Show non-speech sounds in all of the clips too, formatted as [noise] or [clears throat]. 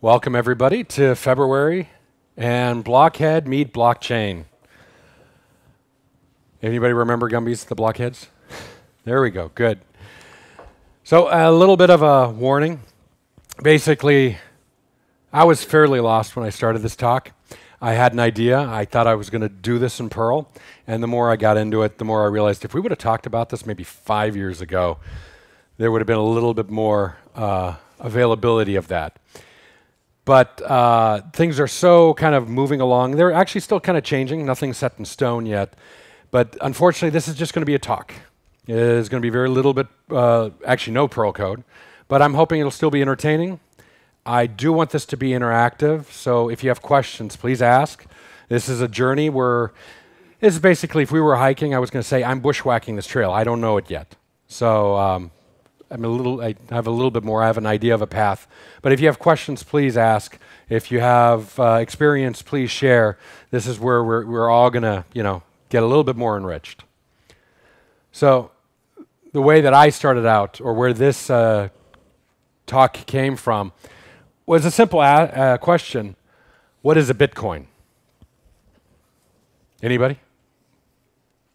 Welcome, everybody, to February and Blockhead Meet Blockchain. Anybody remember Gumby's, the Blockheads? [laughs] there we go, good. So, a little bit of a warning. Basically, I was fairly lost when I started this talk. I had an idea. I thought I was going to do this in Perl. And the more I got into it, the more I realized if we would have talked about this maybe five years ago, there would have been a little bit more uh, availability of that but uh, things are so kind of moving along. They're actually still kind of changing. Nothing's set in stone yet. But unfortunately, this is just going to be a talk. It's going to be very little bit, uh, actually, no Perl code. But I'm hoping it'll still be entertaining. I do want this to be interactive. So if you have questions, please ask. This is a journey where this is basically if we were hiking, I was going to say, I'm bushwhacking this trail. I don't know it yet. So um, I'm a little, I have a little bit more, I have an idea of a path. But if you have questions, please ask. If you have uh, experience, please share. This is where we're, we're all going to, you know, get a little bit more enriched. So the way that I started out, or where this uh, talk came from, was a simple a- uh, question. What is a Bitcoin? Anybody?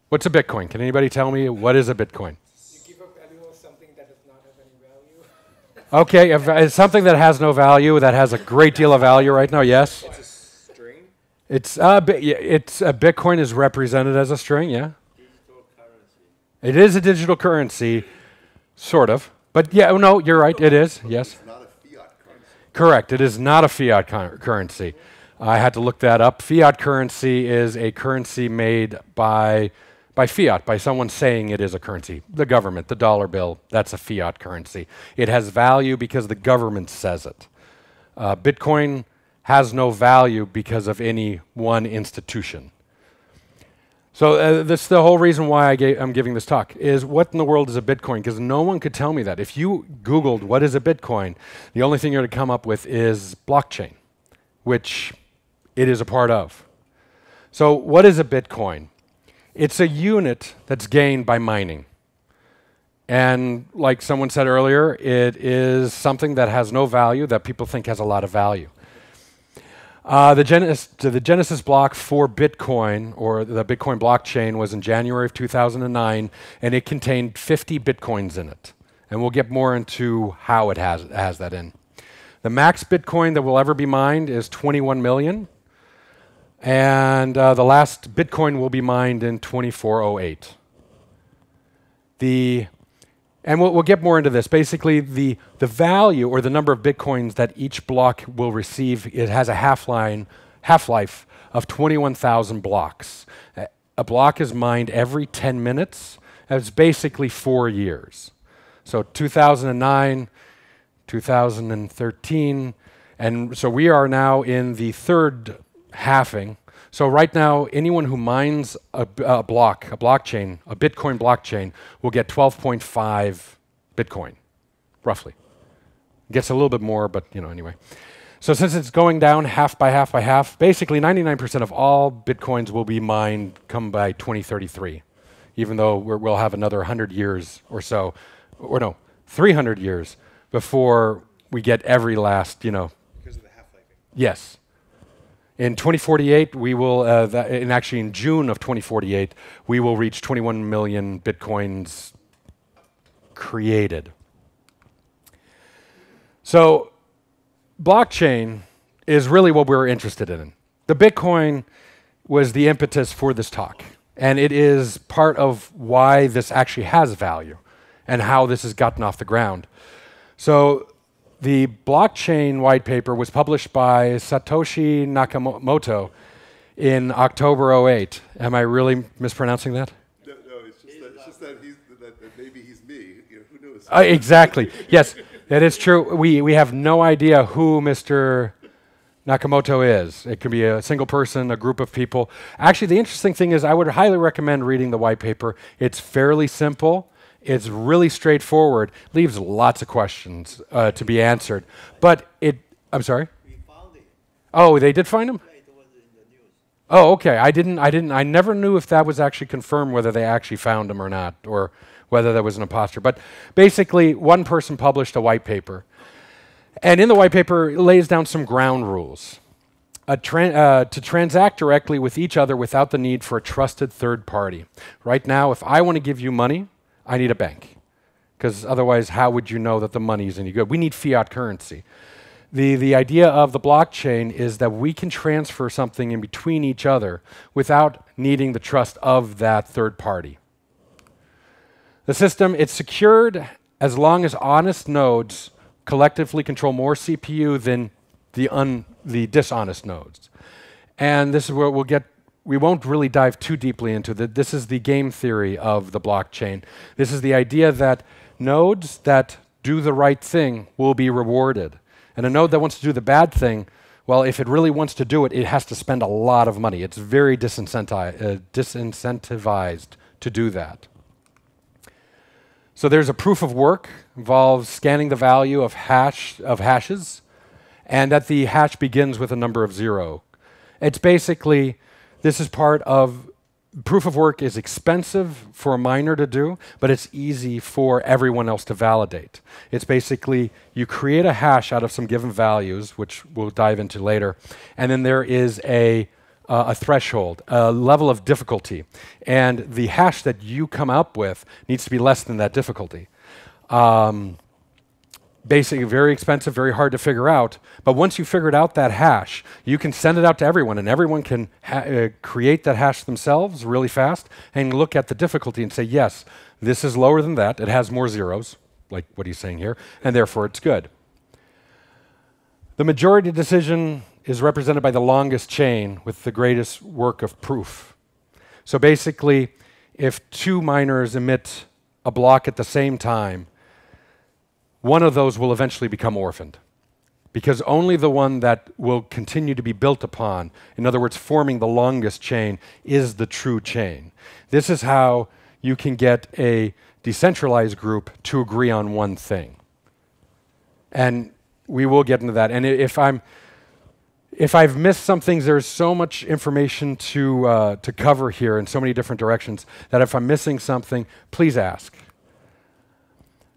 What's a Bitcoin? Can anybody tell me what is a Bitcoin? Okay, uh, something that has no value that has a great deal of value right now. Yes. It's a string. It's uh, it's uh, Bitcoin is represented as a string. Yeah. Digital currency. It is a digital currency, sort of. But yeah, oh, no, you're right. It is. Yes. It's not a fiat currency. Correct. It is not a fiat currency. I had to look that up. Fiat currency is a currency made by by fiat, by someone saying it is a currency. The government, the dollar bill, that's a fiat currency. It has value because the government says it. Uh, Bitcoin has no value because of any one institution. So uh, this the whole reason why I am giving this talk is what in the world is a Bitcoin? Because no one could tell me that. If you Googled what is a Bitcoin, the only thing you're going to come up with is blockchain, which it is a part of. So what is a Bitcoin? It's a unit that's gained by mining. And like someone said earlier, it is something that has no value that people think has a lot of value. Uh, the, genesis, the Genesis block for Bitcoin, or the Bitcoin blockchain, was in January of 2009, and it contained 50 Bitcoins in it. And we'll get more into how it has, has that in. The max Bitcoin that will ever be mined is 21 million. And uh, the last Bitcoin will be mined in 2408. The, and we'll, we'll get more into this. Basically, the, the value or the number of Bitcoins that each block will receive, it has a half-line, half-life of 21,000 blocks. A block is mined every 10 minutes. That's basically four years. So 2009, 2013, and so we are now in the third halving. So right now, anyone who mines a, a block, a blockchain, a Bitcoin blockchain, will get 12.5 Bitcoin, roughly. Gets a little bit more, but you know, anyway. So since it's going down half by half by half, basically 99% of all Bitcoins will be mined come by 2033, even though we will have another 100 years or so, or no, 300 years before we get every last, you know. Because of the half-life. Yes. In 2048, we will, uh, and actually in June of 2048, we will reach 21 million bitcoins created. So, blockchain is really what we're interested in. The Bitcoin was the impetus for this talk, and it is part of why this actually has value and how this has gotten off the ground. So, the blockchain white paper was published by Satoshi Nakamoto in October 08. Am I really mispronouncing that? No, no it's, just that, it's just that, he's, that, that maybe he's me. You know, who knows? Uh, exactly. yes, that is true. We, we have no idea who Mr. Nakamoto is. It could be a single person, a group of people. Actually, the interesting thing is, I would highly recommend reading the white paper. It's fairly simple. It's really straightforward, leaves lots of questions uh, to be answered. But it, I'm sorry? We found it. Oh, they did find him? Yeah, it was in the news. Oh, okay. I didn't, I didn't, I never knew if that was actually confirmed whether they actually found him or not, or whether that was an imposter. But basically, one person published a white paper. And in the white paper, it lays down some ground rules. A tran- uh, to transact directly with each other without the need for a trusted third party. Right now, if I want to give you money, I need a bank. Because otherwise, how would you know that the money is any good? We need fiat currency. The, the idea of the blockchain is that we can transfer something in between each other without needing the trust of that third party. The system, it's secured as long as honest nodes collectively control more CPU than the, un, the dishonest nodes. And this is where we'll get, we won't really dive too deeply into that. This is the game theory of the blockchain. This is the idea that nodes that do the right thing will be rewarded. And a node that wants to do the bad thing, well, if it really wants to do it, it has to spend a lot of money. It's very uh, disincentivized to do that. So there's a proof of work involves scanning the value of hash of hashes, and that the hash begins with a number of zero. It's basically this is part of proof of work is expensive for a miner to do, but it's easy for everyone else to validate. It's basically you create a hash out of some given values, which we'll dive into later, and then there is a uh, a threshold, a level of difficulty, and the hash that you come up with needs to be less than that difficulty. Um, basically, very expensive, very hard to figure out. But once you figured out that hash, you can send it out to everyone, and everyone can uh, create that hash themselves really fast and look at the difficulty and say, yes, this is lower than that. It has more zeros, like what he's saying here, and therefore it's good. The majority decision is represented by the longest chain with the greatest work of proof. So basically, if two miners emit a block at the same time, one of those will eventually become orphaned. Because only the one that will continue to be built upon, in other words, forming the longest chain, is the true chain. This is how you can get a decentralized group to agree on one thing. And we will get into that. And if I'm if I've missed some things, there's so much information to, uh, to cover here in so many different directions that if I'm missing something, please ask.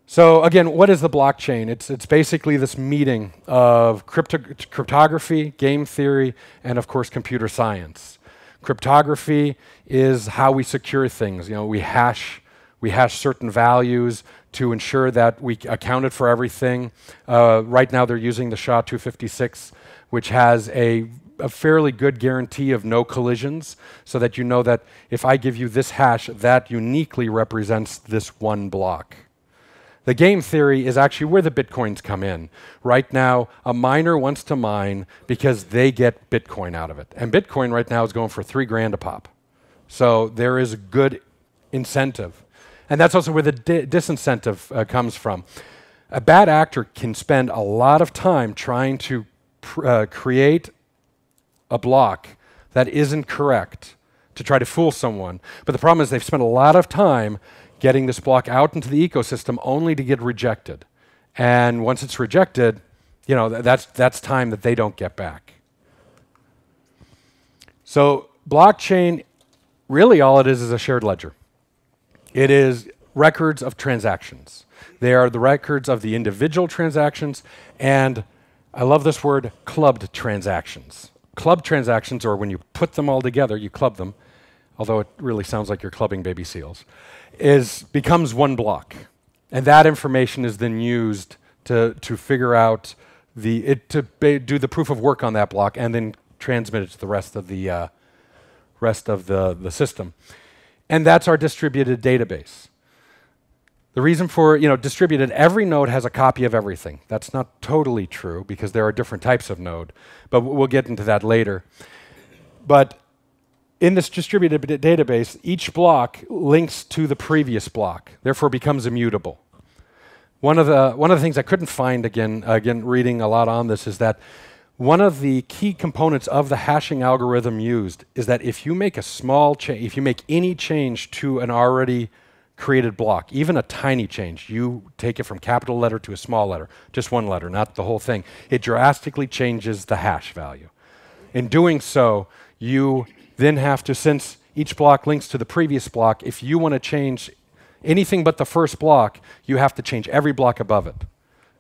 So, again, what is the blockchain? It's, it's basically this meeting of crypto cryptography, game theory, and of course, computer science. Cryptography is how we secure things. You know, we hash, we hash certain values to ensure that we accounted for everything. Uh, right now, they're using the SHA 256 which has a, a fairly good guarantee of no collisions, so that you know that if I give you this hash, that uniquely represents this one block. The game theory is actually where the bitcoins come in. Right now, a miner wants to mine because they get bitcoin out of it. And bitcoin right now is going for three grand a pop. So there is a good incentive. And that's also where the di disincentive uh, comes from. A bad actor can spend a lot of time trying to uh, create a block that isn't correct to try to fool someone. But the problem is they've spent a lot of time getting this block out into the ecosystem only to get rejected. And once it's rejected, you know, th that's, that's time that they don't get back. So blockchain, really all it is is a shared ledger. It is records of transactions. They are the records of the individual transactions and I love this word, clubbed transactions. Club transactions, or when you put them all together, you club them, although it really sounds like you're clubbing baby seals, is becomes one block. And that information is then used to, to figure out the, it, to do the proof of work on that block and then transmit it to the rest of the, uh, rest of the, the system. And that's our distributed database. The reason for, you know, distributed, every node has a copy of everything. That's not totally true because there are different types of node, but we'll get into that later. But in this distributed database, each block links to the previous block, therefore becomes immutable. One of the, one of the things I couldn't find, again, again, reading a lot on this, is that one of the key components of the hashing algorithm used is that if you make a small change, if you make any change to an already created block, even a tiny change, you take it from capital letter to a small letter, just one letter, not the whole thing, it drastically changes the hash value. In doing so, you then have to, since each block links to the previous block, if you want to change anything but the first block, you have to change every block above it.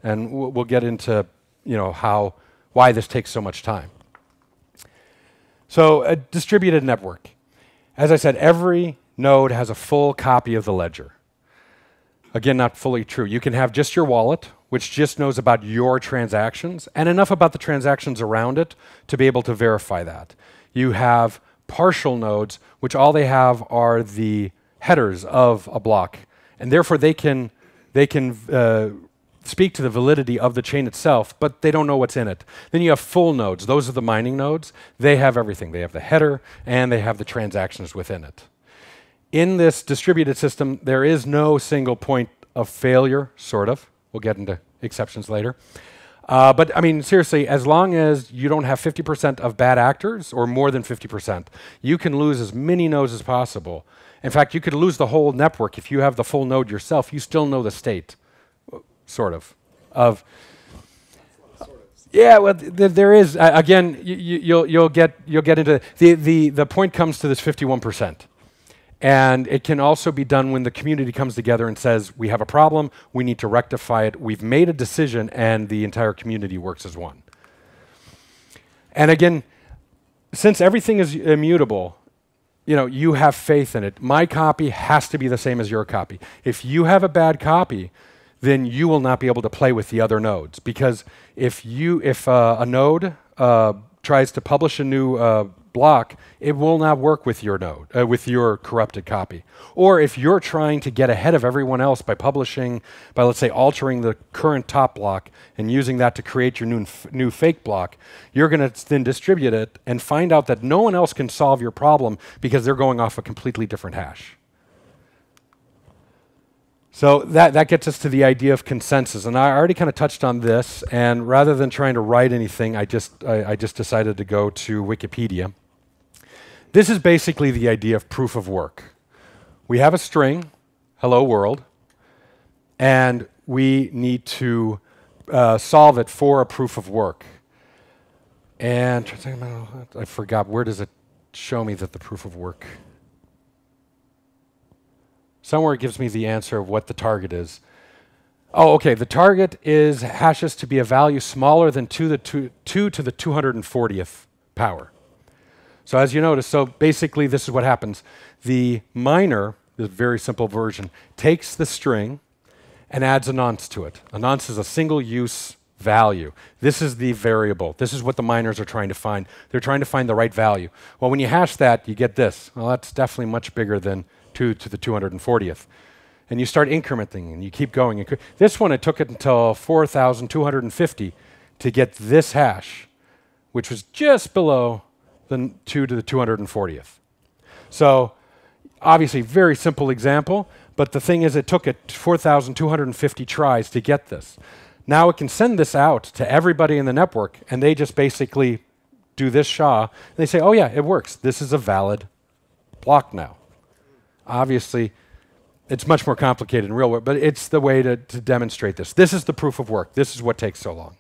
And we'll get into you know, how, why this takes so much time. So, a distributed network. As I said, every node has a full copy of the ledger. Again, not fully true. You can have just your wallet, which just knows about your transactions and enough about the transactions around it to be able to verify that. You have partial nodes, which all they have are the headers of a block, and therefore they can they can uh, speak to the validity of the chain itself, but they don't know what's in it. Then you have full nodes. Those are the mining nodes. They have everything. They have the header and they have the transactions within it. In this distributed system, there is no single point of failure, sort of. We'll get into exceptions later. Uh, but I mean, seriously, as long as you don't have 50% of bad actors or more than 50%, you can lose as many nodes as possible. In fact, you could lose the whole network if you have the full node yourself. You still know the state, sort of, of. Yeah, well, th- th- there is. Uh, again, you'll you'll get you'll get into the the the point comes to this 51%. And it can also be done when the community comes together and says, we have a problem, we need to rectify it, we've made a decision, and the entire community works as one. And again, since everything is immutable, you know, you have faith in it. My copy has to be the same as your copy. If you have a bad copy, then you will not be able to play with the other nodes because if you if uh, a node uh, tries to publish a new uh, block, it will not work with your node, uh, with your corrupted copy. Or if you're trying to get ahead of everyone else by publishing, by let's say altering the current top block and using that to create your new, new fake block, you're going to then distribute it and find out that no one else can solve your problem because they're going off a completely different hash. So that, that gets us to the idea of consensus. And I already kind of touched on this, and rather than trying to write anything, I just, I, I just decided to go to Wikipedia. This is basically the idea of proof of work. We have a string, hello world, and we need to uh, solve it for a proof of work. And I forgot, where does it show me that the proof of work? Somewhere it gives me the answer of what the target is. Oh, okay. The target is hashes to be a value smaller than 2, the two, 2 to the 240th power. So as you notice, so basically this is what happens. The miner, the very simple version, takes the string and adds a nonce to it. A nonce is a single use value. This is the variable. This is what the miners are trying to find. They're trying to find the right value. Well, when you hash that, you get this. Well, that's definitely much bigger than 2 to the 240th. And you start incrementing and you keep going. This one, it took it until 4,250 to get this hash, which was just below the 2 to the 240th. So, obviously, very simple example, but the thing is, it took it 4,250 tries to get this. Now it can send this out to everybody in the network, and they just basically do this SHA. And they say, oh, yeah, it works. This is a valid block now. Obviously, it's much more complicated in real world, but it's the way to, to demonstrate this. This is the proof of work. This is what takes so long.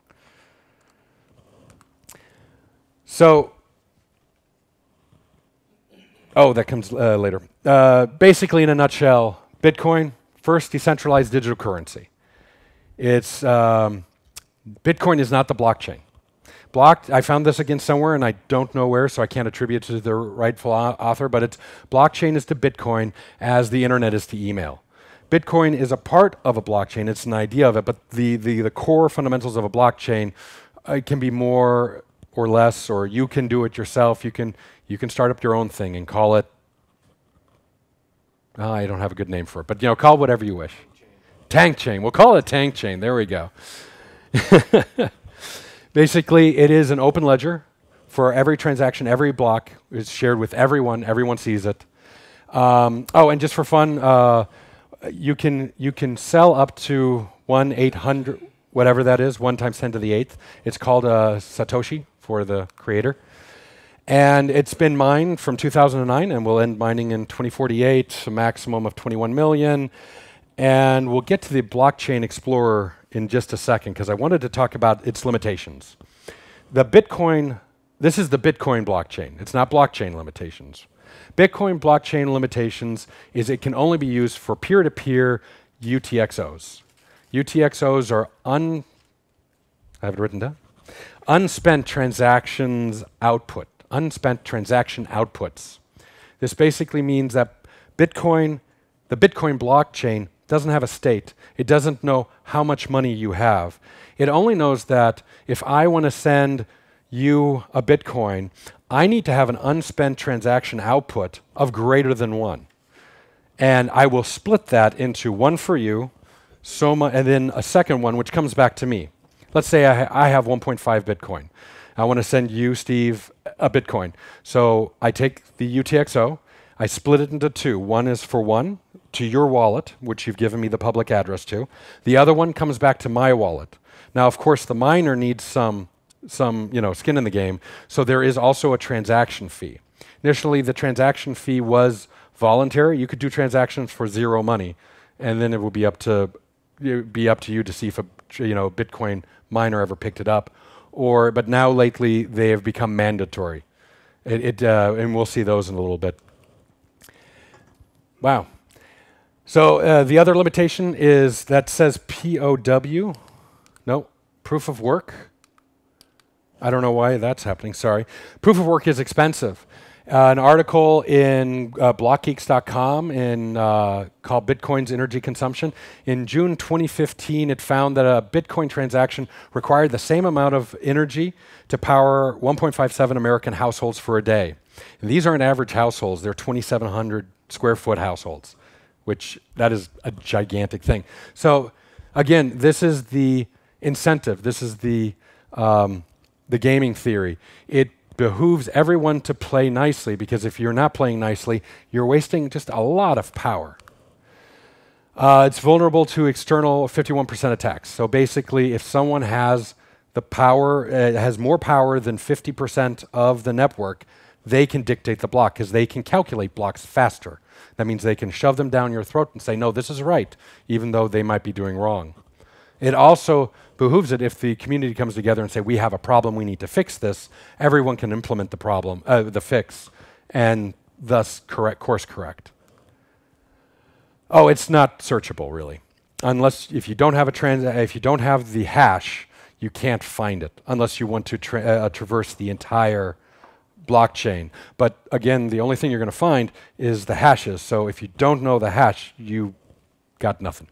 So, oh, that comes uh, later. Uh, basically, in a nutshell, Bitcoin, first decentralized digital currency. It's um, Bitcoin is not the blockchain. Blocked, I found this again somewhere and I don't know where, so I can't attribute it to the rightful author, but it's blockchain is to Bitcoin as the internet is to email. Bitcoin is a part of a blockchain, it's an idea of it, but the, the, the core fundamentals of a blockchain uh, can be more or less, or you can do it yourself. You can, you can start up your own thing and call it, oh, I don't have a good name for it, but you know, call whatever you wish. Tank chain. We'll call it tank chain. There we go. [laughs] Basically, it is an open ledger for every transaction, every block is shared with everyone. Everyone sees it. Um, oh, and just for fun, uh, you can you can sell up to one eight hundred whatever that is, one times ten to the eighth. It's called a satoshi for the creator, and it's been mined from 2009, and will end mining in 2048, a maximum of 21 million. And we'll get to the Blockchain Explorer in just a second because I wanted to talk about its limitations. The Bitcoin, this is the Bitcoin blockchain. It's not blockchain limitations. Bitcoin blockchain limitations is it can only be used for peer to peer UTXOs. UTXOs are un, I have it written down. Unspent transactions output. Unspent transaction outputs. This basically means that Bitcoin, the Bitcoin blockchain, doesn't have a state. It doesn't know how much money you have. It only knows that if I want to send you a Bitcoin, I need to have an unspent transaction output of greater than one. And I will split that into one for you, so and then a second one, which comes back to me. Let's say I, I have 1.5 Bitcoin. I want to send you, Steve, a Bitcoin. So I take the UTXO, I split it into two. One is for one to your wallet, which you've given me the public address to. The other one comes back to my wallet. Now, of course, the miner needs some some you know skin in the game, so there is also a transaction fee. Initially, the transaction fee was voluntary. You could do transactions for zero money, and then it would be up to be up to you to see if a you know Bitcoin miner ever picked it up, or but now lately they have become mandatory. It, it uh, and we'll see those in a little bit. Wow. So uh, the other limitation is that says POW. No, proof of work. I don't know why that's happening. Sorry. Proof of work is expensive. Uh, an article in uh, blockgeeks.com in, uh, called Bitcoin's Energy Consumption. In June 2015, it found that a Bitcoin transaction required the same amount of energy to power 1.57 American households for a day. And these aren't average households, they're 2,700 square foot households, which that is a gigantic thing. So, again, this is the incentive, this is the, um, the gaming theory. It behooves everyone to play nicely because if you're not playing nicely, you're wasting just a lot of power. Uh, it's vulnerable to external 51% attacks. So basically, if someone has the power, uh, has more power than 50% of the network, they can dictate the block because they can calculate blocks faster. That means they can shove them down your throat and say, no, this is right, even though they might be doing wrong. It also behooves it if the community comes together and say, we have a problem, we need to fix this, everyone can implement the problem, uh, the fix, and thus correct, course correct. Oh, it's not searchable really. Unless if you don't have a trans if you don't have the hash, you can't find it unless you want to tra- uh, traverse the entire blockchain. But again, the only thing you're going to find is the hashes. So if you don't know the hash, you got nothing.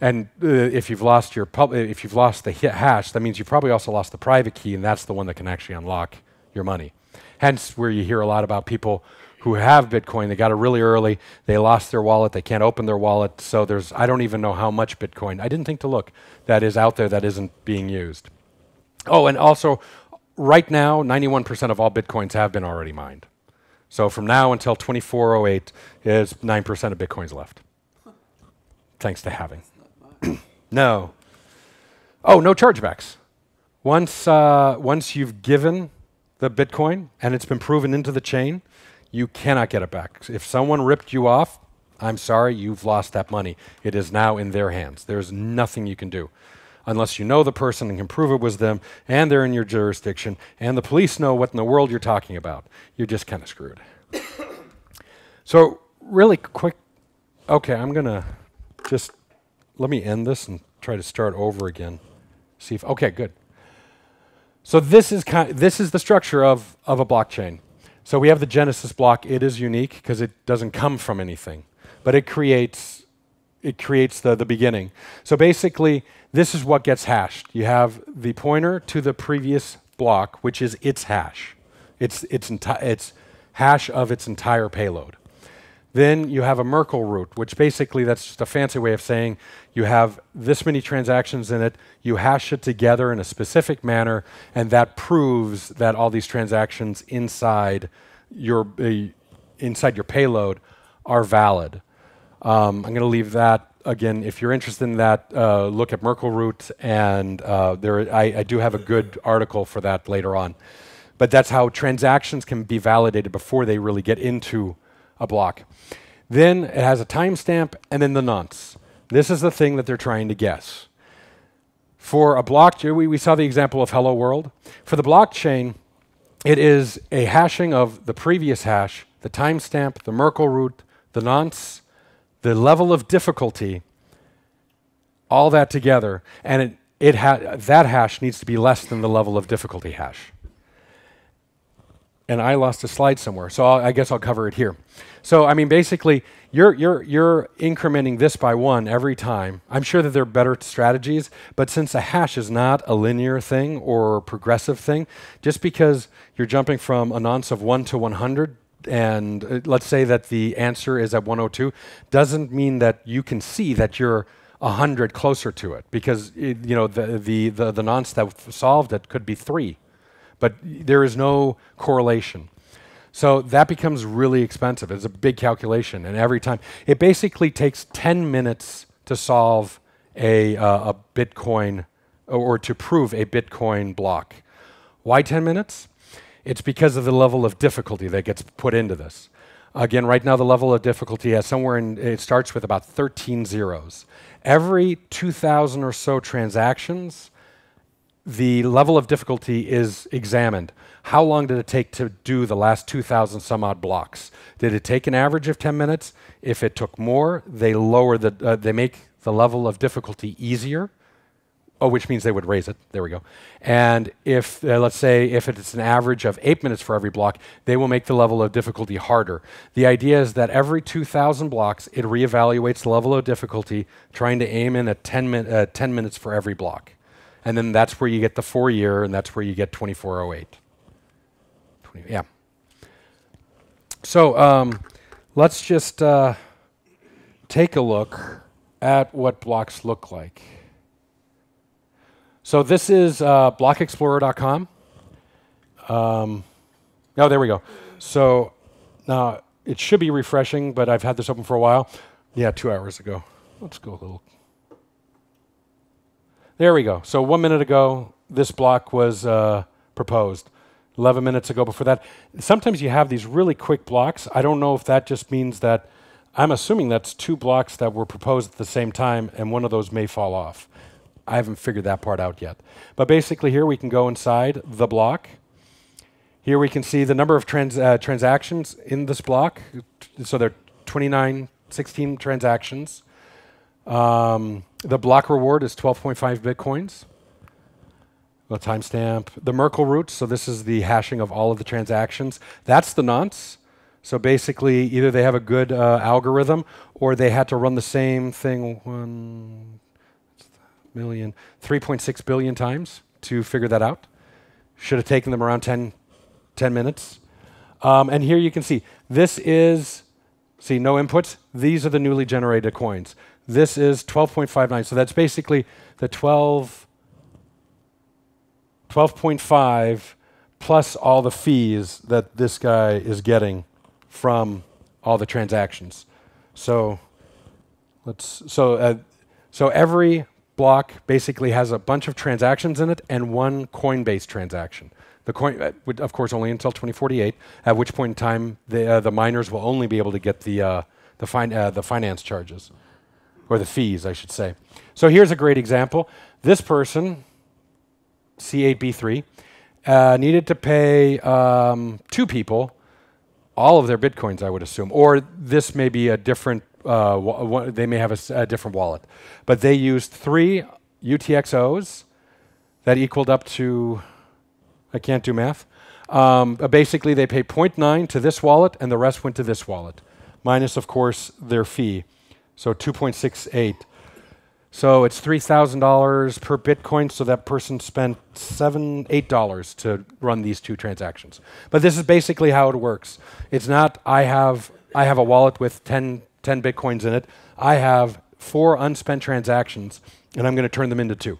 And uh, if you've lost your pub- if you've lost the hash, that means you probably also lost the private key, and that's the one that can actually unlock your money. Hence, where you hear a lot about people who have Bitcoin, they got it really early, they lost their wallet, they can't open their wallet. So there's I don't even know how much Bitcoin. I didn't think to look that is out there that isn't being used. Oh, and also, right now, 91% of all Bitcoins have been already mined. So from now until 2408 is 9% of Bitcoins left. Thanks to halving. No. Oh, no chargebacks. Once, uh, once you've given the Bitcoin and it's been proven into the chain, you cannot get it back. If someone ripped you off, I'm sorry, you've lost that money. It is now in their hands. There's nothing you can do. Unless you know the person and can prove it was them, and they're in your jurisdiction, and the police know what in the world you're talking about. You're just kind of screwed. [coughs] so, really quick, okay, I'm going to just let me end this and try to start over again. See if, okay, good. So this is kind this is the structure of, of a blockchain. So we have the Genesis block. It is unique because it doesn't come from anything, but it creates it creates the, the beginning. So basically, this is what gets hashed. You have the pointer to the previous block, which is its hash. It's its its hash of its entire payload. Then you have a Merkle root, which basically that's just a fancy way of saying you have this many transactions in it, you hash it together in a specific manner, and that proves that all these transactions inside your uh, inside your payload are valid. Um, I'm going to leave that again. If you're interested in that, uh, look at Merkle root, and uh, there I, I do have a good article for that later on. But that's how transactions can be validated before they really get into a block. Then it has a timestamp and then the nonce. This is the thing that they're trying to guess. For a blockchain, we, we saw the example of Hello World. For the blockchain, it is a hashing of the previous hash, the timestamp, the Merkle root, the nonce, the level of difficulty, all that together. And it, it ha- that hash needs to be less than the level of difficulty hash. And I lost a slide somewhere, so I'll, I guess I'll cover it here. So, I mean, basically, you're, you're, you're incrementing this by one every time. I'm sure that there are better strategies, but since a hash is not a linear thing or progressive thing, just because you're jumping from a nonce of 1 to 100, and uh, let's say that the answer is at 102, doesn't mean that you can see that you're 100 closer to it, because it, you know the, the, the, the nonce that solved it could be 3, but there is no correlation. So that becomes really expensive. It's a big calculation, and every time it basically takes 10 minutes to solve a, uh, a Bitcoin or to prove a Bitcoin block. Why 10 minutes? It's because of the level of difficulty that gets put into this. Again, right now the level of difficulty has somewhere in it starts with about 13 zeros. Every 2,000 or so transactions, the level of difficulty is examined. How long did it take to do the last 2,000 some odd blocks? Did it take an average of 10 minutes? If it took more, they lower the, uh, they make the level of difficulty easier. Oh, which means they would raise it. There we go. And if, uh, let's say, if it's an average of eight minutes for every block, they will make the level of difficulty harder. The idea is that every 2,000 blocks, it reevaluates the level of difficulty, trying to aim in at 10, min- uh, 10 minutes for every block. And then that's where you get the four year, and that's where you get 2408. 20, yeah. So um, let's just uh, take a look at what blocks look like. So this is uh, blockexplorer.com. Um, oh, there we go. So now it should be refreshing, but I've had this open for a while. Yeah, two hours ago. Let's go a little. There we go. So one minute ago, this block was uh, proposed. 11 minutes ago before that. Sometimes you have these really quick blocks. I don't know if that just means that, I'm assuming that's two blocks that were proposed at the same time, and one of those may fall off. I haven't figured that part out yet. But basically, here we can go inside the block. Here we can see the number of trans, uh, transactions in this block. So there are 29, 16 transactions. Um, the block reward is 12.5 bitcoins. The timestamp. The Merkle root, so this is the hashing of all of the transactions. That's the nonce. So basically, either they have a good uh, algorithm or they had to run the same thing one million, 3.6 billion times to figure that out. Should have taken them around 10, 10 minutes. Um, and here you can see this is, see, no inputs. These are the newly generated coins. This is 12.59. So that's basically the 12, 12.5 plus all the fees that this guy is getting from all the transactions. So let's so uh, so every block basically has a bunch of transactions in it and one Coinbase transaction. The coin, uh, of course, only until 2048. At which point in time, the uh, the miners will only be able to get the uh, the, fin- uh, the finance charges or the fees, I should say. So here's a great example. This person, C8B3, uh, needed to pay um, two people all of their bitcoins, I would assume, or this may be a different. Uh, they may have a different wallet, but they used three UTXOs that equaled up to. I can't do math. Um, basically, they pay 0.9 to this wallet, and the rest went to this wallet, minus, of course, their fee. So 2.68. So it's three thousand dollars per Bitcoin. So that person spent seven, eight dollars to run these two transactions. But this is basically how it works. It's not I have I have a wallet with 10, 10 Bitcoins in it. I have four unspent transactions, and I'm going to turn them into two.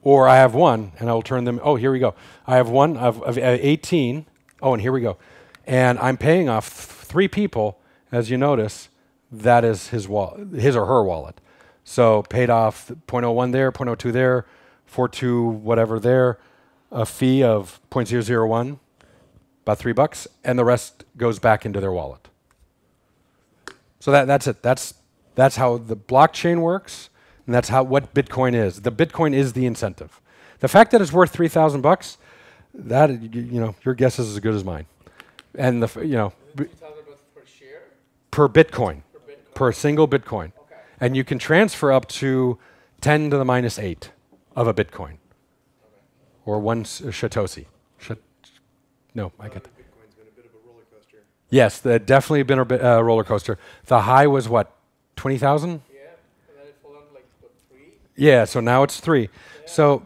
Or I have one, and I will turn them. Oh, here we go. I have one of, of uh, 18. Oh, and here we go. And I'm paying off th- three people, as you notice. That is his wallet, his or her wallet. So paid off 0.01 there, 0.02 there, 42 whatever there, a fee of 0.001, about three bucks, and the rest goes back into their wallet. So that, that's it. That's, that's how the blockchain works, and that's how what Bitcoin is. The Bitcoin is the incentive. The fact that it's worth 3,000 bucks, that, you know, your guess is as good as mine. And the, you know, per share? per Bitcoin, Per single Bitcoin. Okay. And you can transfer up to 10 to the minus 8 of a Bitcoin or one s- Satoshi. Shat- no, I get that. Bitcoin's been a bit of a roller coaster. Yes, that definitely been a bit, uh, roller coaster. The high was what, 20,000? Yeah, and then it fell down like. Yeah, so now it's three. So,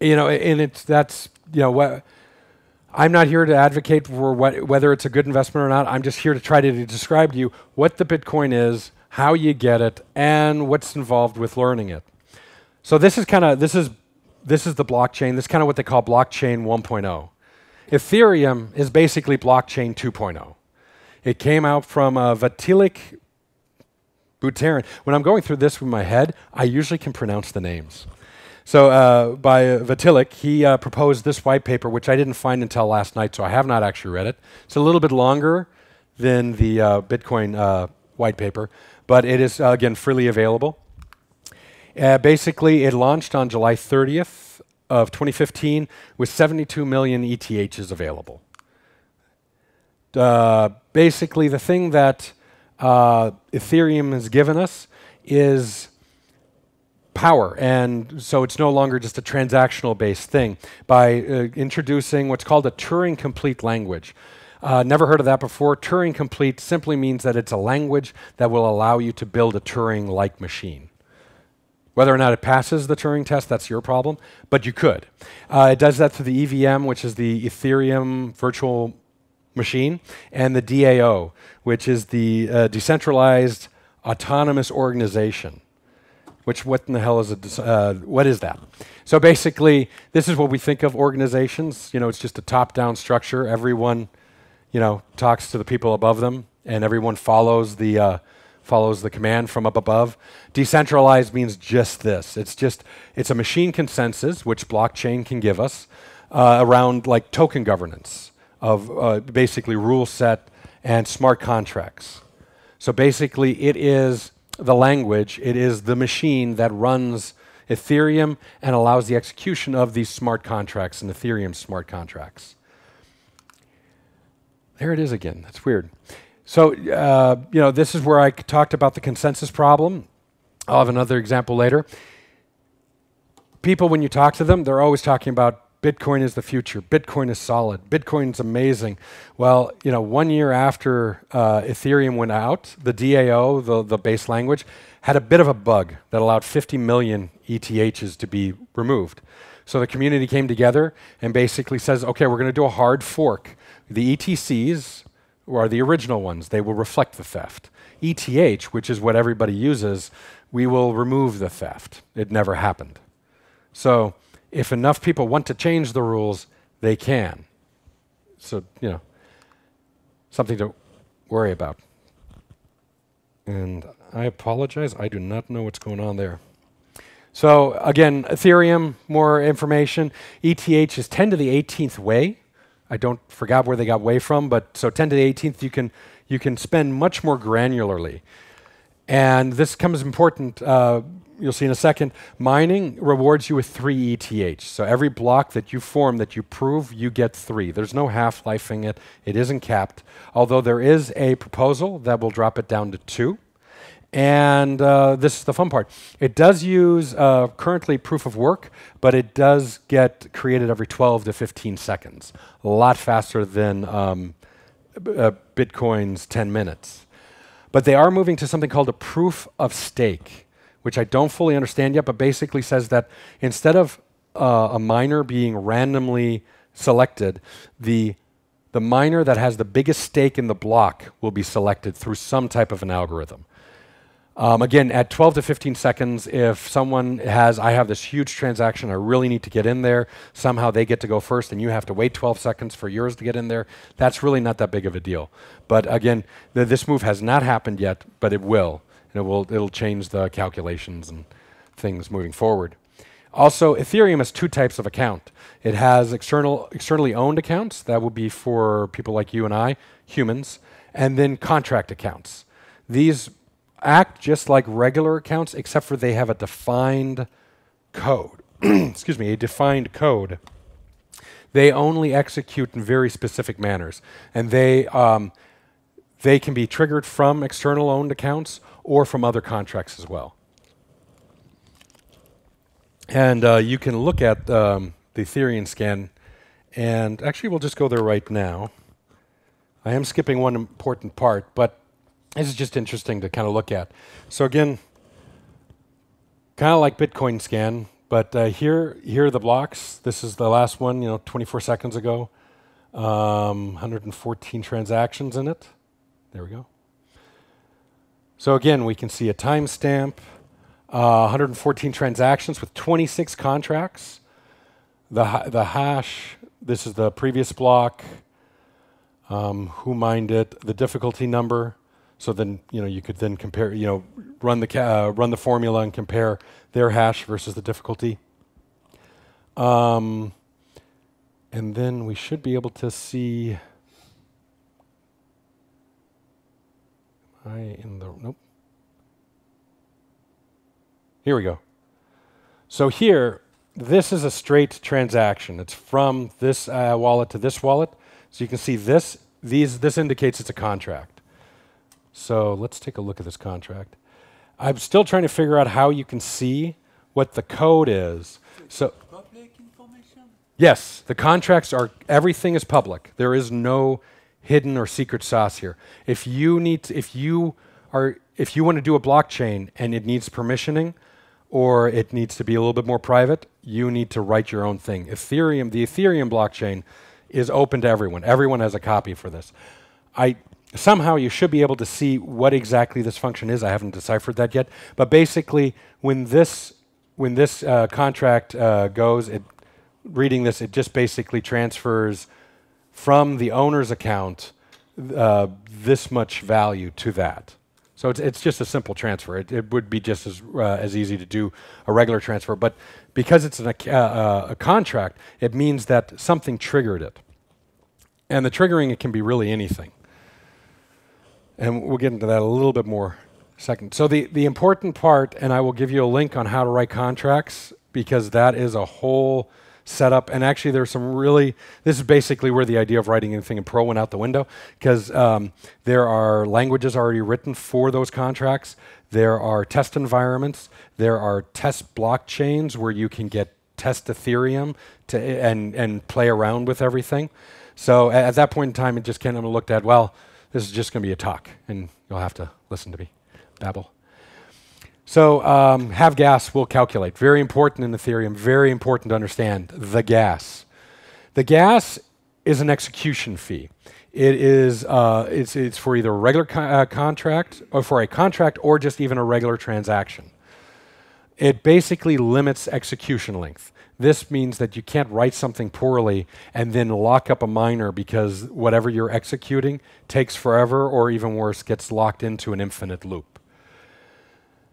you know, and it's that's you know what. I'm not here to advocate for what, whether it's a good investment or not. I'm just here to try to describe to you what the Bitcoin is, how you get it, and what's involved with learning it. So this is kind of this is this is the blockchain. This is kind of what they call blockchain 1.0. Ethereum is basically blockchain 2.0. It came out from uh, Vitalik Buterin. When I'm going through this with my head, I usually can pronounce the names. So uh, by uh, he uh, proposed this white paper, which I didn't find until last night, so I have not actually read it. It's a little bit longer than the uh, Bitcoin uh, white paper, but it is, again, freely available. Uh, basically, it launched on July 30th of 2015 with 72 million ETHs available. Uh, basically, the thing that Ethereum has given us is power. And so it's no longer just a transactional based thing by uh, introducing what's called a Turing complete language. Uh, never heard of that before. Turing complete simply means that it's a language that will allow you to build a Turing like machine. Whether or not it passes the Turing test, that's your problem, but you could. Uh, it does that through the EVM, which is the Ethereum virtual machine, and the DAO, which is the uh, decentralized autonomous organization. Which what in the hell is a uh, what is that? So basically, this is what we think of organizations. You know, it's just a top-down structure. Everyone, you know, talks to the people above them, and everyone follows the uh, follows the command from up above. Decentralized means just this. It's just it's a machine consensus, which blockchain can give us uh, around like token governance of uh, basically rule set and smart contracts. So basically, it is the language, it is the machine that runs Ethereum and allows the execution of these smart contracts and Ethereum smart contracts. There it is again. That's weird. So, uh, you know, this is where I talked about the consensus problem. I'll have another example later. People, when you talk to them, they're always talking about Bitcoin is the future. Bitcoin is solid. Bitcoin's amazing. Well, you know, one year after uh, Ethereum went out, the DAO, the, the base language, had a bit of a bug that allowed 50 million ETHs to be removed. So the community came together and basically says, okay, we're going to do a hard fork. The ETCs are the original ones. They will reflect the theft. ETH, which is what everybody uses, we will remove the theft. It never happened. So if enough people want to change the rules, they can. So, you know, something to worry about. And I apologize, I do not know what's going on there. So, again, Ethereum, more information. ETH is 10 to the 18th wei. I don't forgot where they got wei from, but so 10 to the 18th, you can, you can spend much more granularly. And this comes important, uh, you'll see in a second. Mining rewards you with three ETH. So every block that you form, that you prove, you get three. There's no half lifing it, it isn't capped. Although there is a proposal that will drop it down to two. And uh, this is the fun part. It does use uh, currently proof of work, but it does get created every 12 to 15 seconds, a lot faster than um, uh, Bitcoin's 10 minutes. But they are moving to something called a proof of stake, which I don't fully understand yet, but basically says that instead of uh, a miner being randomly selected, the the miner that has the biggest stake in the block will be selected through some type of an algorithm. Um, again, at 12 to 15 seconds, if someone has, I have this huge transaction, I really need to get in there, somehow they get to go first and you have to wait 12 seconds for yours to get in there, that's really not that big of a deal. But again, th- this move has not happened yet, but it will. And it will it'll change the calculations and things moving forward. Also, Ethereum has two types of account. It has external, externally owned accounts, that will be for people like you and I, humans, and then contract accounts. These act just like regular accounts, except for they have a defined code. [clears throat] Excuse me, a defined code. They only execute in very specific manners, and they um, they can be triggered from external owned accounts or from other contracts as well. And uh, you can look at um, the Ethereum scan, and actually, we'll just go there right now. I am skipping one important part, but this is just interesting to kind of look at. So again, kind of like Bitcoin scan, but uh, here here are the blocks. This is the last one, you know, 24 seconds ago. Um, 114 transactions in it. There we go. So again, we can see a timestamp, uh, 114 transactions with 26 contracts. The ha- the hash. This is the previous block. Um, who mined it? The difficulty number. So then you know you could then compare. You know, run the uh, run the formula and compare their hash versus the difficulty. Um, and then we should be able to see. I in the nope. Here we go. So here, this is a straight transaction. It's from this uh, wallet to this wallet. So you can see this. These this indicates it's a contract. So let's take a look at this contract. I'm still trying to figure out how you can see what the code is. So Public information? Yes, the contracts are everything is public. There is no hidden or secret sauce here. If you need to, if you are if you want to do a blockchain and it needs permissioning or it needs to be a little bit more private, you need to write your own thing. Ethereum, the Ethereum blockchain is open to everyone. Everyone has a copy for this. I somehow you should be able to see what exactly this function is. I haven't deciphered that yet, but basically when this when this uh, contract uh, goes, it reading this, it just basically transfers from the owner's account uh, this much value to that. So it's, it's just a simple transfer. It, it would be just as, uh, as easy to do a regular transfer. But because it's an, uh, uh, a contract, it means that something triggered it. And the triggering, it can be really anything. And we'll get into that a little bit more second. So the, the important part, and I will give you a link on how to write contracts because that is a whole setup. And actually, there's some really, this is basically where the idea of writing anything in Perl went out the window because um, there are languages already written for those contracts. There are test environments. There are test blockchains where you can get test Ethereum to, and, and play around with everything. So at, at that point in time, it just kind of looked at, well, this is just going to be a talk, and you'll have to listen to me babble. So um, have gas we'll calculate. Very important in Ethereum, very important to understand the gas. The gas is an execution fee. It is uh, it's, it's for either a regular co- uh, contract or for a contract or just even a regular transaction. It basically limits execution length. This means that you can't write something poorly and then lock up a miner because whatever you're executing takes forever or even worse, gets locked into an infinite loop.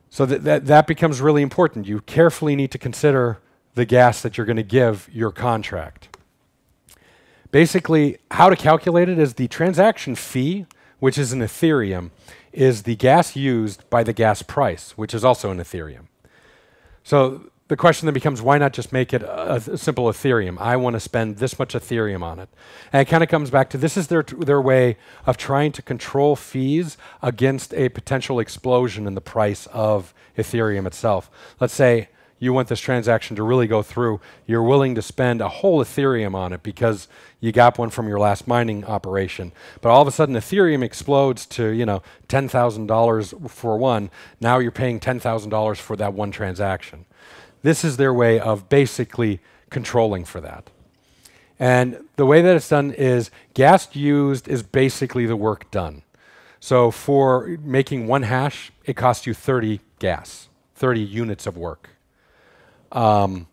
So that, that, that becomes really important. You carefully need to consider the gas that you're going to give your contract. Basically, how to calculate it is the transaction fee, which is in Ethereum, is the gas used by the gas price, which is also in Ethereum. So the question then becomes why not just make it a, a simple Ethereum? I want to spend this much Ethereum on it. And it kind of comes back to this is their, their way of trying to control fees against a potential explosion in the price of Ethereum itself. Let's say you want this transaction to really go through, you're willing to spend a whole Ethereum on it because you got one from your last mining operation. But all of a sudden, Ethereum explodes to you know ten thousand dollars for one. Now you're paying ten thousand dollars for that one transaction. This is their way of basically controlling for that. And the way that it's done is gas used is basically the work done. So for making one hash, it costs you 30 gas, 30 units of work. Um,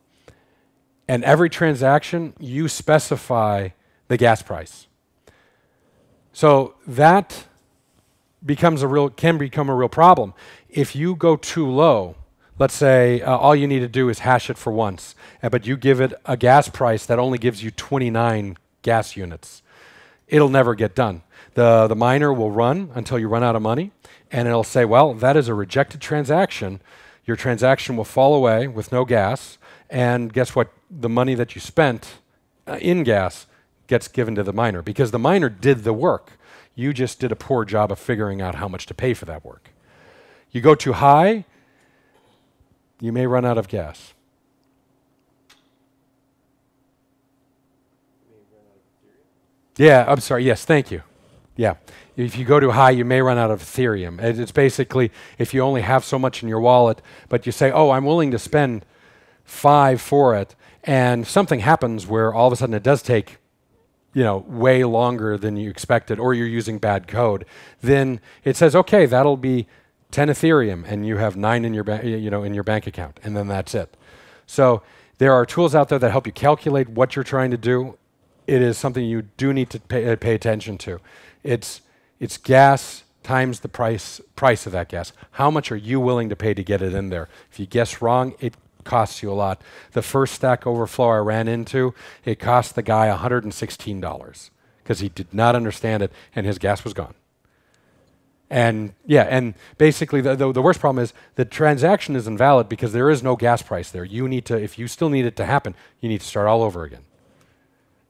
and every transaction, you specify the gas price. So that becomes a real can become a real problem. If you go too low, let's say uh, all you need to do is hash it for once, but you give it a gas price that only gives you 29 gas units, it'll never get done. The, the miner will run until you run out of money, and it'll say, well, that is a rejected transaction. Your transaction will fall away with no gas, and guess what? The money that you spent uh, in gas gets given to the miner because the miner did the work. You just did a poor job of figuring out how much to pay for that work. You go too high, you may run out of gas. Yeah, I'm sorry. Yes, thank you. Yeah. If you go too high, you may run out of Ethereum. It's basically if you only have so much in your wallet, but you say, oh, I'm willing to spend five for it, and something happens where all of a sudden it does take you know way longer than you expected or you're using bad code then it says okay that'll be 10 ethereum and you have 9 in your ba- you know in your bank account and then that's it. So there are tools out there that help you calculate what you're trying to do. It is something you do need to pay, uh, pay attention to. It's it's gas times the price price of that gas. How much are you willing to pay to get it in there? If you guess wrong it costs you a lot. The first Stack Overflow I ran into, it cost the guy $116 because he did not understand it and his gas was gone. And yeah, and basically the, the, the worst problem is the transaction is invalid because there is no gas price there. You need to, if you still need it to happen, you need to start all over again.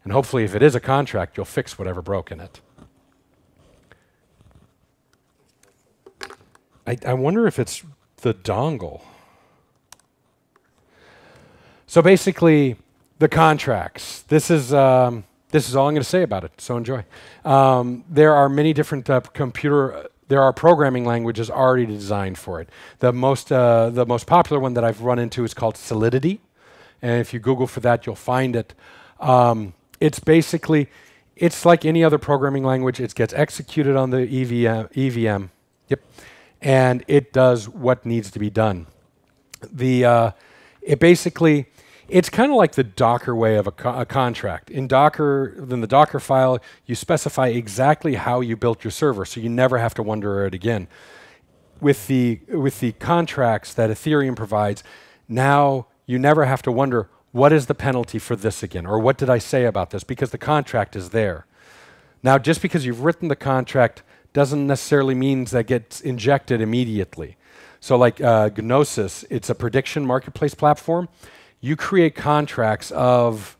And hopefully, if it is a contract, you'll fix whatever broke in it. I, I wonder if it's the dongle. So basically, the contracts. This is um, this is all I'm going to say about it. So enjoy. Um, there are many different uh, computer. There are programming languages already designed for it. The most uh, the most popular one that I've run into is called Solidity, and if you Google for that, you'll find it. Um, it's basically it's like any other programming language. It gets executed on the EVM. EVM. Yep, and it does what needs to be done. The uh, it basically it's kind of like the Docker way of a, co- a, contract. In Docker, in the Docker file, you specify exactly how you built your server, so you never have to wonder it again. With the with the contracts that Ethereum provides, now you never have to wonder what is the penalty for this again, or what did I say about this, because the contract is there. Now, just because you've written the contract doesn't necessarily mean that gets injected immediately. So, like uh, Gnosis, it's a prediction marketplace platform you create contracts of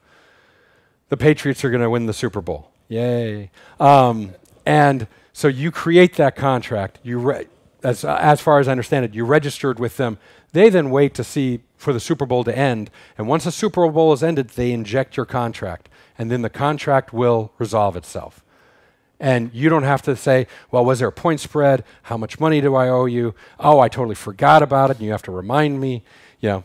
the Patriots are going to win the Super Bowl. Yay. Um, and so you create that contract. You as, as far as I understand it, you registered with them. They then wait to see for the Super Bowl to end. And once the Super Bowl is ended, they inject your contract. And then the contract will resolve itself. And you don't have to say, well, was there a point spread? How much money do I owe you? Oh, I totally forgot about it. And you have to remind me. You know,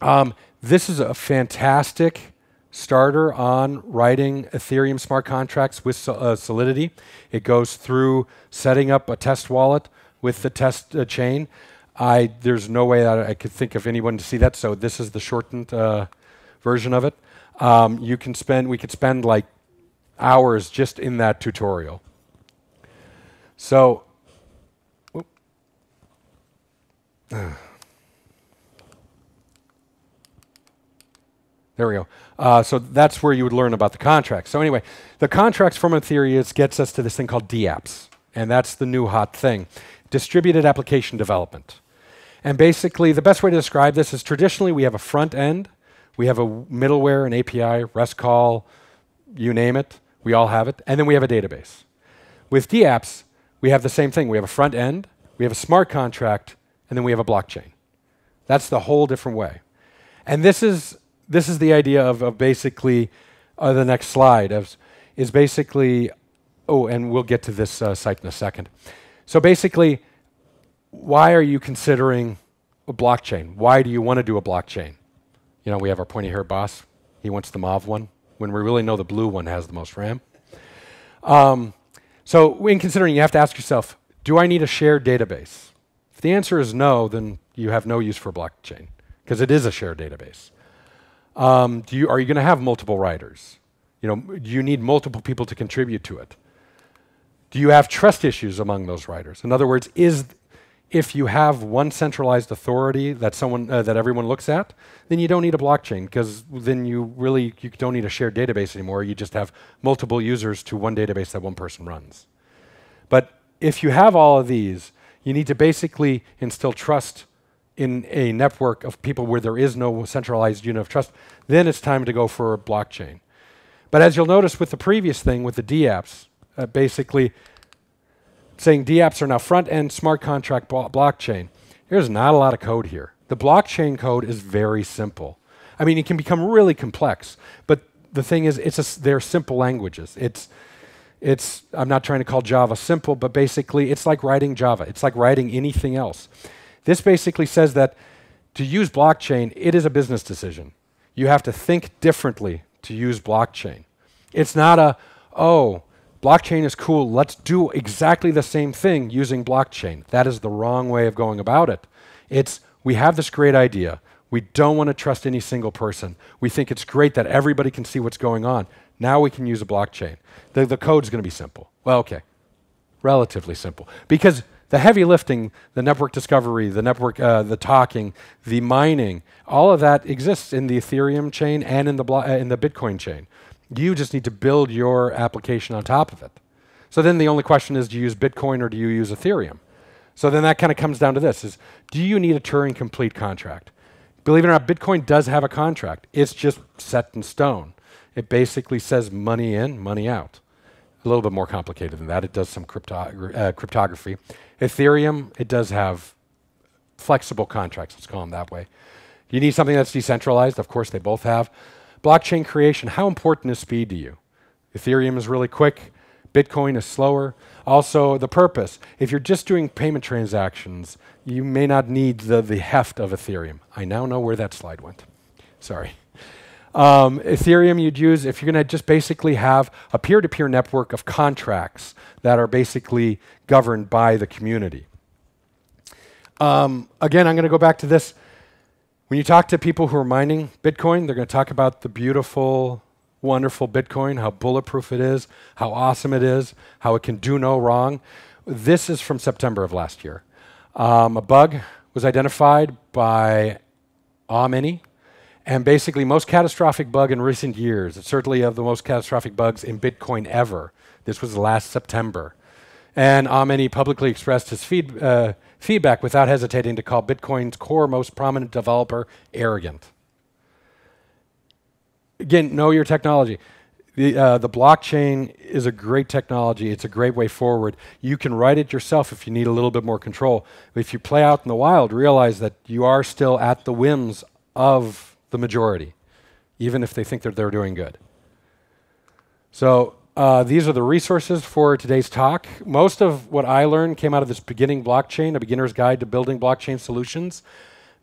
um, this is a fantastic starter on writing Ethereum smart contracts with uh, Solidity. It goes through setting up a test wallet with the test uh, chain. I, there's no way that I could think of anyone to see that, so this is the shortened uh, version of it. Um, you can spend, we could spend like hours just in that tutorial. So, [sighs] There we go. Uh, so that's where you would learn about the contracts. So anyway, the contracts from Ethereum gets us to this thing called DApps, and that's the new hot thing, distributed application development. And basically, the best way to describe this is traditionally we have a front end, we have a middleware, an API, REST call, you name it, we all have it, and then we have a database. With DApps, we have the same thing. We have a front end, we have a smart contract, and then we have a blockchain. That's the whole different way. And this is this is the idea of, of basically uh, the next slide of, is basically oh and we'll get to this uh, site in a second. So basically why are you considering a blockchain? Why do you want to do a blockchain? You know we have our pointy haired boss. He wants the mauve one. When we really know the blue one has the most ram. Um, so in considering you have to ask yourself do i need a shared database? If the answer is no then you have no use for blockchain because it is a shared database um, do you, are you going to have multiple writers? You know, do you need multiple people to contribute to it? Do you have trust issues among those writers? In other words, is if you have one centralized authority that someone uh, that everyone looks at, then you don't need a blockchain because then you really you don't need a shared database anymore. You just have multiple users to one database that one person runs. But if you have all of these, you need to basically instill trust in a network of people where there is no centralized unit of trust, then it's time to go for a blockchain. But as you'll notice with the previous thing, with the DApps, uh, basically saying DApps are now front end smart contract blo blockchain, there's not a lot of code here. The blockchain code is very simple. I mean, it can become really complex, but the thing is, it's a they're simple languages. It's it's I'm not trying to call Java simple, but basically it's like writing Java. It's like writing anything else. This basically says that to use blockchain, it is a business decision. You have to think differently to use blockchain. It's not a, oh, blockchain is cool, let's do exactly the same thing using blockchain. That is the wrong way of going about it. It's, we have this great idea. We don't want to trust any single person. We think it's great that everybody can see what's going on. Now we can use a blockchain. The, the code's going to be simple. Well, okay, relatively simple. Because the heavy lifting, the network discovery, the network, uh, the talking, the mining, all of that exists in the Ethereum chain and in the, uh, in the Bitcoin chain. You just need to build your application on top of it. So then the only question is, do you use Bitcoin or do you use Ethereum? So then that kind of comes down to this: is do you need a Turing complete contract? Believe it or not, Bitcoin does have a contract. It's just set in stone. It basically says money in, money out. A little bit more complicated than that. It does some uh, cryptography. Ethereum, it does have flexible contracts, let's call them that way. You need something that's decentralized. Of course, they both have. Blockchain creation, how important is speed to you? Ethereum is really quick. Bitcoin is slower. Also, the purpose. If you're just doing payment transactions, you may not need the, the heft of Ethereum. I now know where that slide went. Sorry. Um, Ethereum you'd use if you're going to just basically have a peer to peer network of contracts that are basically governed by the community. Um, again, I'm going to go back to this. When you talk to people who are mining Bitcoin, they're going to talk about the beautiful, wonderful Bitcoin, how bulletproof it is, how awesome it is, how it can do no wrong. This is from September of last year. Um, a bug was identified by awemany, and basically, most catastrophic bug in recent years, certainly of the most catastrophic bugs in Bitcoin ever. This was last September. And awemany publicly expressed his feed, uh, feedback without hesitating to call Bitcoin's core most prominent developer arrogant. Again, know your technology. The, uh, the blockchain is a great technology. It's a great way forward. You can write it yourself if you need a little bit more control. But if you play out in the wild, realize that you are still at the whims of the majority, even if they think that they're doing good. So uh, these are the resources for today's talk. Most of what I learned came out of this beginning blockchain, a beginner's guide to building blockchain solutions.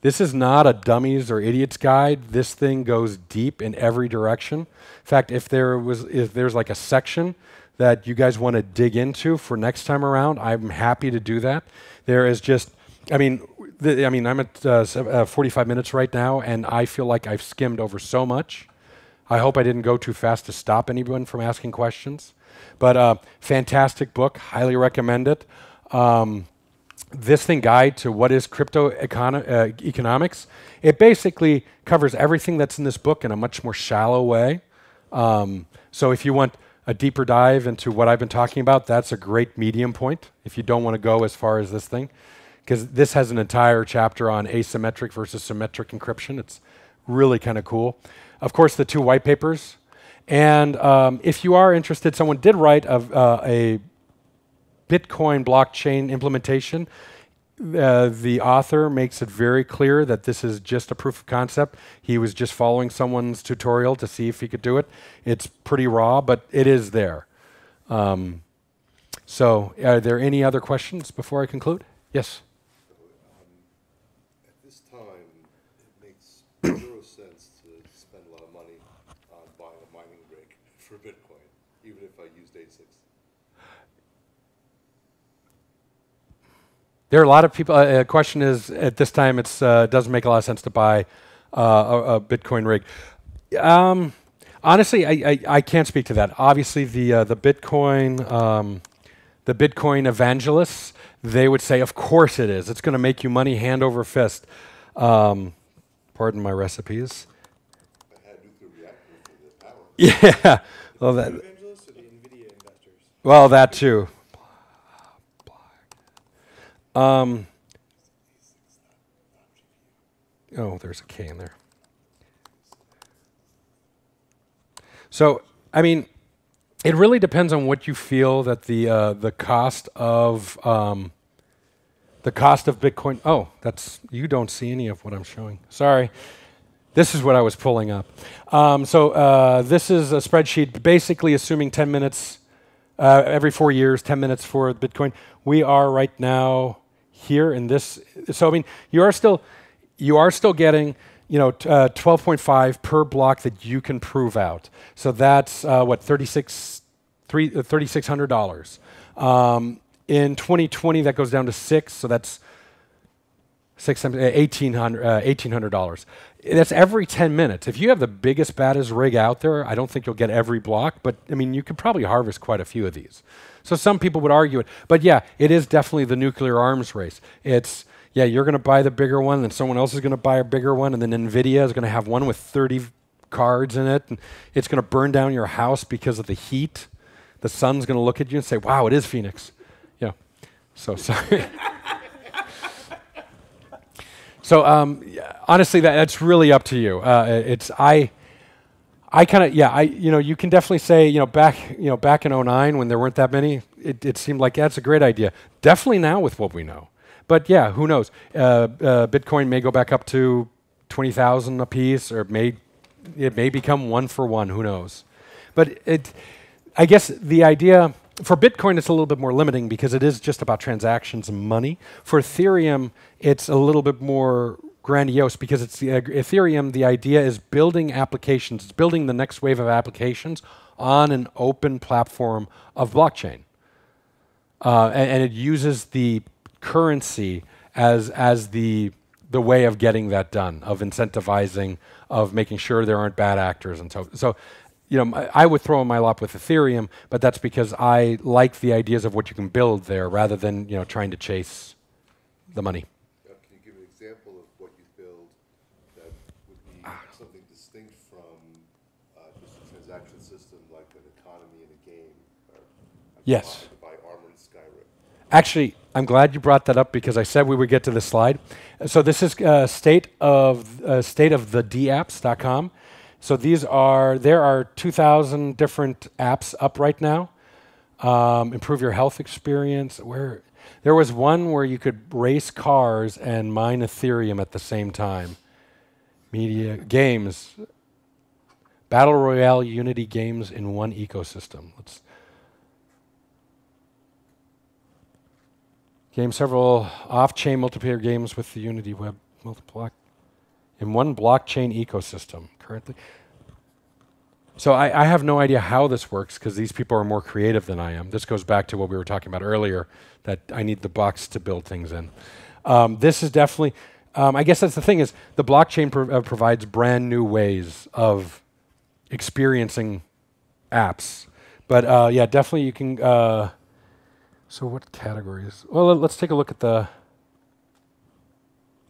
This is not a dummies or idiots guide. This thing goes deep in every direction. In fact, if there was if there's like a section that you guys want to dig into for next time around, I'm happy to do that. There is just I mean, the, I mean, I'm at uh, uh, 45 minutes right now, and I feel like I've skimmed over so much. I hope I didn't go too fast to stop anyone from asking questions. But uh, fantastic book, highly recommend it. Um, this thing guide to what is crypto econo- uh, economics. It basically covers everything that's in this book in a much more shallow way. Um, so if you want a deeper dive into what I've been talking about, that's a great medium point. If you don't want to go as far as this thing because this has an entire chapter on asymmetric versus symmetric encryption. It's really kind of cool. Of course, the two white papers. And um, if you are interested, someone did write a, uh, a Bitcoin blockchain implementation. Uh, the author makes it very clear that this is just a proof of concept. He was just following someone's tutorial to see if he could do it. It's pretty raw, but it is there. Um, so, are there any other questions before I conclude? Yes. Zero sense to spend a lot of money on buying a mining rig [laughs] for Bitcoin, even if I used ASICs. There are a lot of people. Uh, the uh, question is, at this time, it uh, doesn't make a lot of sense to buy uh, a, a, Bitcoin rig. Um, honestly, I, I, I, can't speak to that. Obviously, the uh, the Bitcoin um, the Bitcoin evangelists they would say, of course it is. It's going to make you money hand over fist. Um, Pardon my recipes. [laughs] Yeah. Well, that, well, that too. Um, oh, there's a K in there. So, I mean, it really depends on what you feel that the uh, the cost of um, the cost of Bitcoin. Oh, that's you don't see any of what I'm showing. Sorry. This is what I was pulling up. Um, so uh, this is a spreadsheet basically assuming 10 minutes uh, every four years, 10 minutes for Bitcoin. We are right now here in this. So I mean, you are still you are still getting you know t- uh, 12.5 per block that you can prove out. So that's uh, what 36 three, uh, $3600. Um, in 2020 that goes down to 6, so that's six, uh, $1,800. Uh, $1,800. That's every 10 minutes. If you have the biggest, baddest rig out there, I don't think you'll get every block, but I mean, you could probably harvest quite a few of these. So some people would argue it. But yeah, it is definitely the nuclear arms race. It's, yeah, you're going to buy the bigger one, then someone else is going to buy a bigger one, and then NVIDIA is going to have one with 30 cards in it, and it's going to burn down your house because of the heat. The sun's going to look at you and say, wow, it is Phoenix. Yeah. So sorry. So um, honestly, that, that's really up to you. Uh, it's I, I kind of yeah. I you know you can definitely say you know back you know back in 09 when there weren't that many, it, it seemed like that's a great idea. Definitely now with what we know, but yeah, who knows? Uh, uh, Bitcoin may go back up to twenty thousand a piece, or may it may become one for one. Who knows? But it, I guess the idea for Bitcoin, it's a little bit more limiting because it is just about transactions and money. For Ethereum, it's a little bit more grandiose because it's the, uh, Ethereum. The idea is building applications, it's building the next wave of applications on an open platform of blockchain, uh, and, and, it uses the currency as as the the way of getting that done, of incentivizing, of making sure there aren't bad actors, and so so you know, I would throw in my lot with Ethereum, but that's because I like the ideas of what you can build there rather than, you know, trying to chase the money. Uh, can you give an example of what you build that would be Ah. something distinct from uh, just a transaction system like an economy in a game? Yes. to buy Skyrim. Actually, I'm glad you brought that up because I said we would get to this slide. So this is uh, state of uh, state of the dapps.com. So these are there are 2,000 different apps up right now. Um, improve your health experience. Where there was one where you could race cars and mine Ethereum at the same time. Media games, battle royale, Unity games in one ecosystem. Let's game several off-chain multiplayer games with the Unity web multiblock in one blockchain ecosystem currently. So I, I have no idea how this works because these people are more creative than I am. This goes back to what we were talking about earlier that I need the box to build things in. Um, this is definitely, um, I guess that's the thing is the blockchain pro- uh, provides brand new ways of experiencing apps. But uh, yeah, definitely you can. Uh, so what categories? Well, let- let's take a look at the.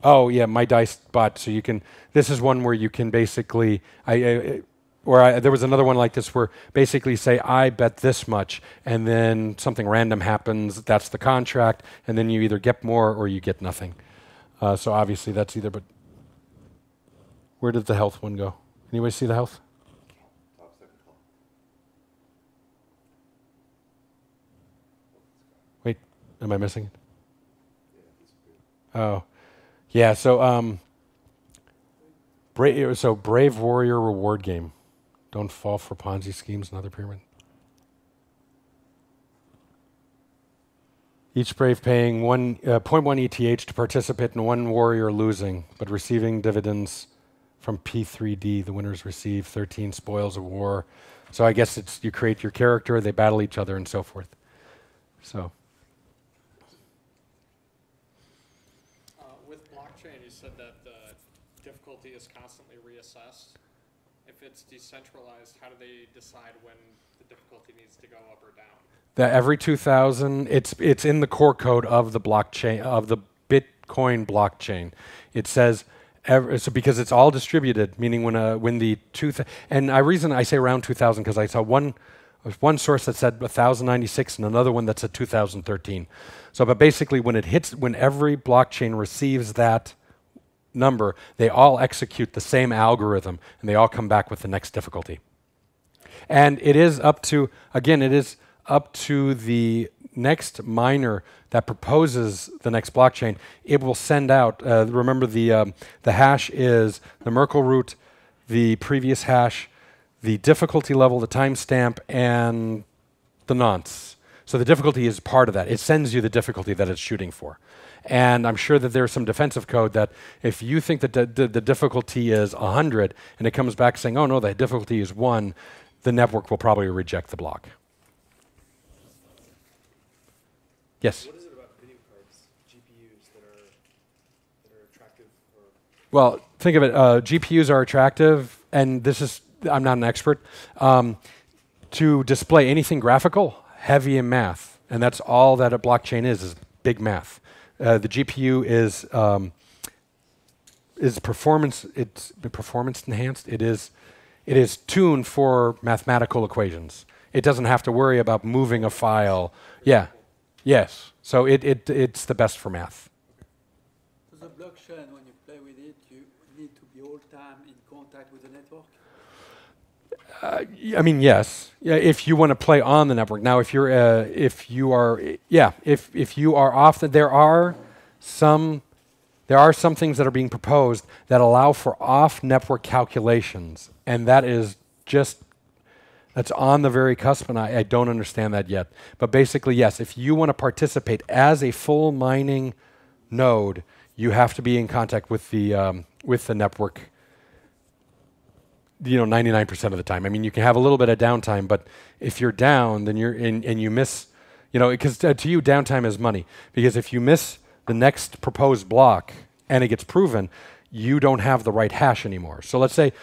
Oh yeah, my dice bot. So you can. This is one where you can basically. I, I or I, there was another one like this where basically say I bet this much, and then something random happens. That's the contract, and then you either get more or you get nothing. Uh, so obviously that's either. But where did the health one go? Anybody see the health? Wait, am I missing it? Oh, yeah. So, um, bra- so brave warrior reward game. Don't fall for Ponzi schemes and other pyramid. Each brave paying one uh, 0.1 ETH to participate in one warrior losing, but receiving dividends from P3D. The winners receive 13 spoils of war. So I guess it's you create your character, they battle each other, and so forth. So. Uh, with blockchain, you said that the difficulty is constantly reassessed. If it's decentralized, how do they decide when the difficulty needs to go up or down? that every 2000 it's it's in the core code of the blockchain of the bitcoin blockchain it says so because it's all distributed meaning when uh, when the two and i reason i say around 2000 because i saw one one source that said 1096 and another one that said 2013 so but basically when it hits when every blockchain receives that number they all execute the same algorithm and they all come back with the next difficulty and it is up to again it is up to the next miner that proposes the next blockchain, it will send out. Uh, remember, the um, the hash is the Merkle root, the previous hash, the difficulty level, the timestamp, and the nonce. So the difficulty is part of that. It sends you the difficulty that it's shooting for. And I'm sure that there's some defensive code that if you think that the, the, difficulty is 100 and it comes back saying, oh no, the difficulty is 1, the network will probably reject the block. Yes? What is it about video cards, GPUs that are that are attractive or Well, think of it. Uh, GPUs are attractive, and this is, I'm not an expert, um, to display anything graphical, heavy in math. And that's all that a blockchain is, is big math. Uh, the GPU is, um, is performance, it's performance enhanced. It is, it is tuned for mathematical equations. It doesn't have to worry about moving a file. Yeah, yes. So it, it, it's the best for math. So the blockchain, when you play with it, you need to be all time in contact with the network. Y- I mean, yes. Yeah, if you want to play on the network. Now, if you're, uh, if you are, yeah, if if you are off, the, there are some, there are some things that are being proposed that allow for off-network calculations, and that is just that's on the very cusp, and I, I don't understand that yet. But basically, yes, if you want to participate as a full mining node, you have to be in contact with the um, with the network you know 99% of the time. I mean, you can have a little bit of downtime, but if you're down, then you're in and you miss, you know, because uh, to you downtime is money. Because if you miss the next proposed block and it gets proven, you don't have the right hash anymore. So let's say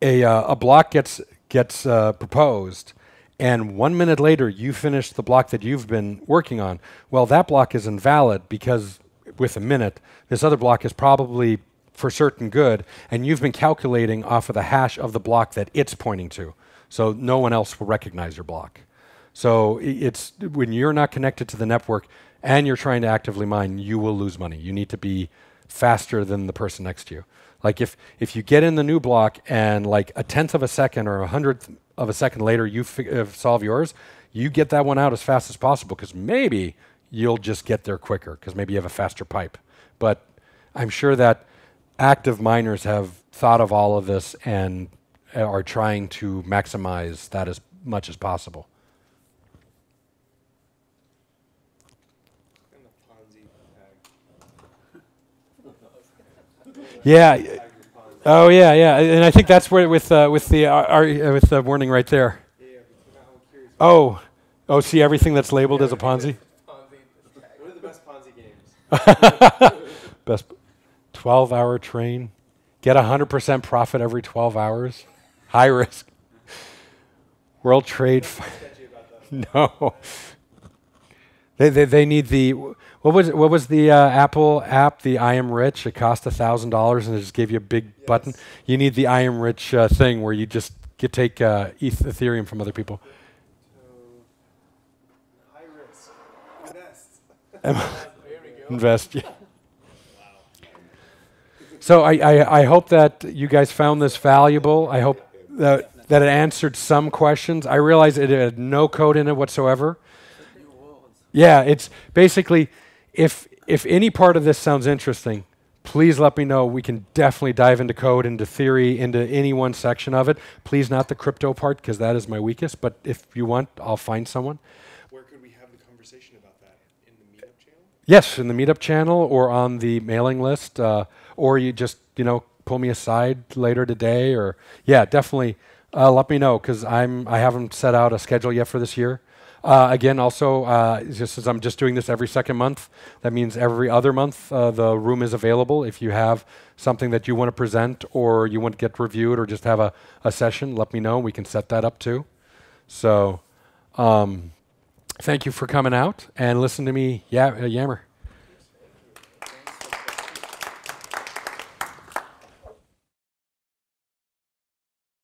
a uh, a block gets gets uh, proposed. And one minute later, you finish the block that you've been working on. Well, that block is invalid because with a minute, this other block is probably for certain good, and you've been calculating off of the hash of the block that it's pointing to. So no one else will recognize your block. So it's when you're not connected to the network and you're trying to actively mine, you will lose money. You need to be faster than the person next to you. Like if if you get in the new block and like a tenth of a second or a hundredth of a second later you uh, solve yours, you get that one out as fast as possible because maybe you'll just get there quicker because maybe you have a faster pipe. But I'm sure that active miners have thought of all of this and are trying to maximize that as much as possible. in the Ponzi tag? Yeah. Oh yeah, yeah, and I think that's where with uh, with the uh, uh, with the warning right there. Yeah, but now I'm curious. Oh, oh, see everything that's labeled as a Ponzi. Ponzi. What are the best Ponzi games? [laughs] Best 12 hour train. Get 100% profit every 12 hours. High risk. World Trade. Fi- Sketchy about that. no. They, they, they need the what was what was the uh, Apple app the I am rich it cost a thousand dollars and it just gave you a big button you need the I am rich uh, thing where you just get take uh, eth- Ethereum from other people So, high risk. Invest. Em- there we go. invest yeah. So I, I, I hope that you guys found this valuable. I hope that, that it answered some questions. I realize it had no code in it whatsoever. Yeah, it's basically if if any part of this sounds interesting, please let me know. We can definitely dive into code, into theory, into any one section of it. Please not the crypto part because that is my weakest. But if you want, I'll find someone. Where could we have the conversation about that? In the meetup channel? Yes, in the meetup channel or on the mailing list, uh, or you just you know pull me aside later today, or yeah, definitely uh, let me know because I'm I haven't set out a schedule yet for this year. Uh, again, also uh, just as I'm just doing this every second month, that means every other month uh, the room is available. If you have something that you want to present or you want to get reviewed or just have a, a session, let me know. We can set that up too. So, um, thank you for coming out and listen to me uh, yammer.